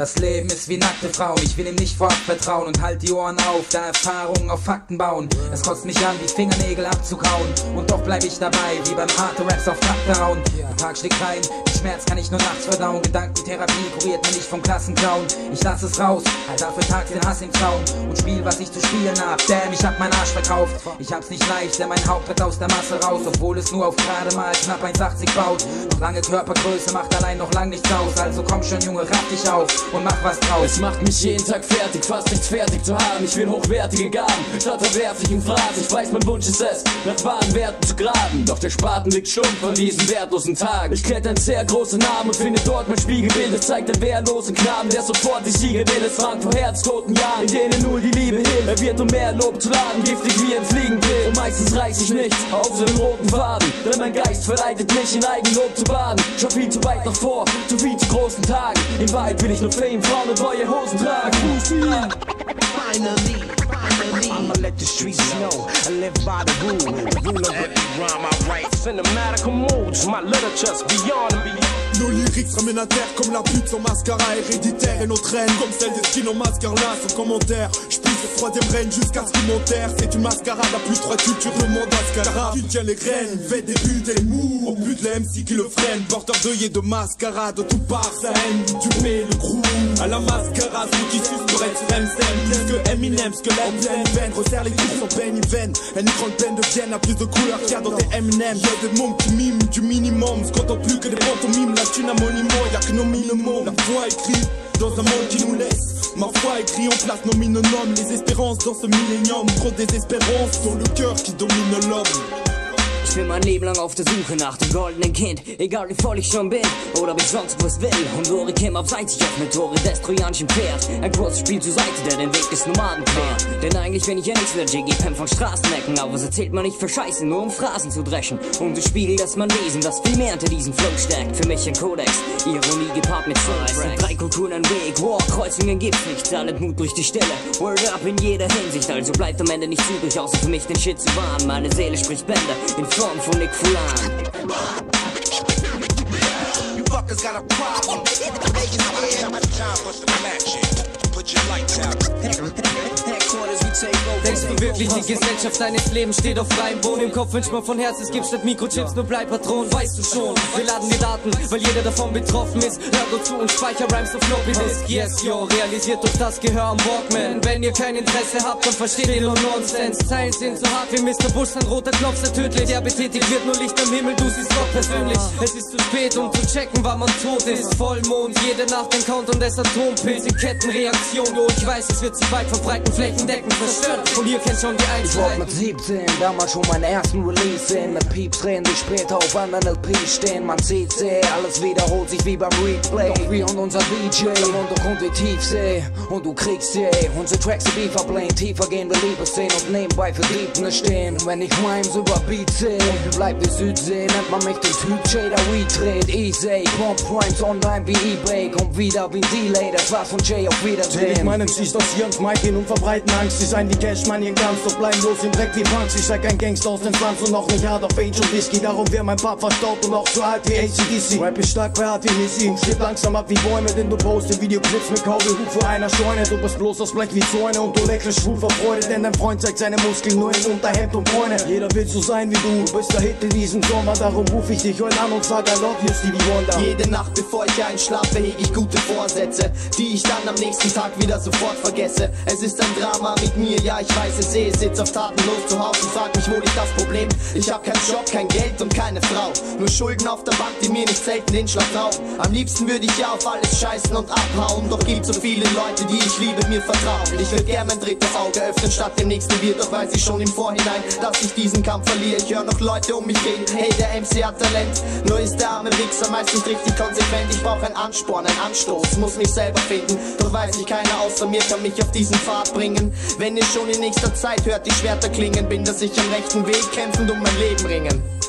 Das Leben ist wie nackte Frauen, ich will ihm nicht vorab vertrauen und halt die Ohren auf, da Erfahrungen auf Fakten bauen. Es kotzt mich an, wie Fingernägel abzukauen und doch bleib ich dabei, wie beim harte Raps auf Takte hauen. Der Tag schlägt rein, Schmerz kann ich nur nachts verdauen. Gedankentherapie kuriert mir nicht vom Klassenclown. Ich lass es raus, halt dafür tags den Hass im Zaun und spiel, was ich zu spielen hab. Damn, ich hab mein Arsch verkauft. Ich hab's nicht leicht, denn mein Haupt tritt aus der Masse raus, obwohl es nur auf gerade mal knapp 1,80 baut. Noch lange Körpergröße macht allein noch lang nichts aus, also komm schon Junge, raff dich auf und mach was draus. Es macht mich jeden Tag fertig, fast nichts fertig zu haben. Ich will hochwertige Gaben, statt verwerflichen Phrasen. Ich weiß, mein Wunsch ist es, nach wahren Werten zu graben. Doch der Spaten liegt stumpf von diesen wertlosen Tagen. Ich kletter ein sehr großer Namen und finde dort mein Spiegelbild. Es zeigt einen wehrlosen Knaben, der sofort die Siege will. Es waren vor herztoten Jahren, in denen nur die Liebe hilft. Er wird um mehr Lob zu laden, giftig wie ein Fliegenbild. Und meistens reiß ich nichts auf so einen roten Faden. Denn mein Geist verleitet mich in Eigenlob zu baden. Schon viel zu weit noch vor, zu viel zu großen Tagen. In Wahrheit will ich nur Fame, Frauen und neue Hosen tragen. Finally, finally, I'ma let the streets know I live by the rule. The rule of every rhyme I write. Cinematical moods, my literature's beyond me. Nos lyrics ramènent à terre comme la pute sans mascara héréditaire et nos haine comme celle des skins en mascar là sans commentaire. J'pousse le troisième règne jusqu'à ce qu'il m'enterre. C'est une mascarade à plus trois cultures, le monde mascara. Qui tient les graines, fait des buts et des mous. Au but les MC qui le freinent, porteur d'œil et de mascarade. Tout part sa haine, du paix le crew. À la mascarade, qui sucent pour être sur MC. que Eminem, ce que l'aime vienne, veine. Resserre les coups, son peine, veine. Elle nique le peine de Vienne, a plus de couleurs qu'il y a dans tes Eminem. Y'a des mômes qui miment du minimum, se contentent plus que des pantomimes. La thune à monument, y'a que nos mille. La foi écrite dans un monde qui nous laisse. Ma foi écrit, on place nos noms. Les espérances dans ce millénium. Trop de désespérance sur le cœur qui domine l'homme. Ich bin mein Leben lang auf der Suche nach dem goldenen Kind. Egal wie voll ich schon bin oder wie ich sonst was will. Und Ori Kim abseits sich auf mit Tore des trojanischen Pferd. Ein kurzes Spiel zur Seite, der den Weg des Nomaden klärt. Denn eigentlich bin ich ja nichts der Jiggy Pam von Straßenecken. Aber was erzählt man nicht für Scheiße, nur um Phrasen zu dreschen. Und du Spiegel, dass man lesen, das viel mehr hinter diesem Flow steckt. Für mich ein Kodex, Ironie gepaart mit sind drei Kulturen ein Weg, War, Kreuzungen gibt's nicht. Talent Mut durch die Stille, Word up in jeder Hinsicht. Also bleibt am Ende nichts übrig, außer für mich den Shit zu wahren. Meine Seele spricht Bände in Form von Nick Fulan. You fuckers got a problem. Making scared. Time for some action. Denkst du wirklich, die Gesellschaft deines Lebens steht auf freiem Boden? Im Kopf wünscht man von Herz, es gibt statt Mikrochips nur Bleipatronen, weißt du schon. Wir laden die Daten, weil jeder davon betroffen ist. Hör gut zu und speicher Rhymes auf Floppy Disk. Yes, yo, realisiert durch das Gehör am Walkman. Wenn ihr kein Interesse habt, dann versteht ihr nur Nonsens. Zeilen sind so hart wie Mr. Bush, sein roter Knopf sehr tödlich. Der betätigt wird nur Licht am Himmel, du siehst Gott persönlich. Es ist zu spät, um zu checken, wann man tot ist. Vollmond, jede Nacht ein Countdown des Atompilz Kettenreaktion. Oh, ich weiß, es wird sich weit von breiten Flächen decken zerstören. Und ihr kennt schon die Ich war Einzelheiten. mit 17, damals schon meinen ersten Release in Mit Pieps reden, die später auf anderen LPs stehen. Man sieht sie, alles wiederholt sich wie beim Replay. Doch wir und unser DJ, im Untergrund wie Tiefsee Und du kriegst sie, unsere Tracks wie verblähen Tiefer gehen wir Liebesszenen und nebenbei für Diebene stehen. Wenn ich Rhymes über Beats seh, bleib wie Südsee. Nennt man mich den Typ J, der Weed dreht Easy, Bomb Rhymes online wie Ebay. Kommt wieder wie Delay, das war's von Jay, auf Mit Wiedersehen meinem Sicht aus hier und Mike hin und verbreiten Angst. Sie seien die Cashmoney ganz, doch bleiben bloß im Dreck wie Punks. Ich sei kein Gangster aus den Slums und auch nicht hart auf und Whisky. Darum wär mein Pap verstaubt und auch so alt wie ACDC. Rap ist stark, wer hat wie Missy. Stirb langsam ab wie Bäume, denn du postest Videoclips mit Kaugelhut vor einer Scheune. Du bist bloß aus Blech wie Zäune und du lächelst schwul vor Freude, denn dein Freund zeigt seine Muskeln nur in Unterhemd und Bräune. Jeder will so sein wie du, du bist der Hit in diesem Sommer. Darum ruf ich dich heute an und sag I love you, Stevie Wonder. Jede Nacht bevor ich einschlafe, hege ich gute Vorsätze, die ich dann am nächsten Tag wieder sofort vergesse. Es ist ein Drama mit mir, ja ich weiß es eh, sitz auf tatenlos zu Hause und frag mich, wo liegt das Problem? Ich hab keinen Job, kein Geld und keine Frau, nur Schulden auf der Bank, die mir nicht selten den Schlag rauben. Am liebsten würde ich ja auf alles scheißen und abhauen, doch gibt so viele Leute, die ich liebe, mir vertrauen. Ich will gern mein drittes Auge öffnen statt dem nächsten Bier, doch weiß ich schon im Vorhinein, dass ich diesen Kampf verliere. Ich höre noch Leute um mich reden, hey der MC hat Talent, nur ist der arme Wichser meist nicht richtig konsequent. Ich brauch einen Ansporn, einen Anstoß, muss mich selber finden, doch weiß ich keiner außer mir kann mich auf diesen Pfad bringen. Wenn ihr schon in nächster Zeit hört die Schwerter klingen, bin dass ich am rechten Weg kämpfend um mein Leben ringen.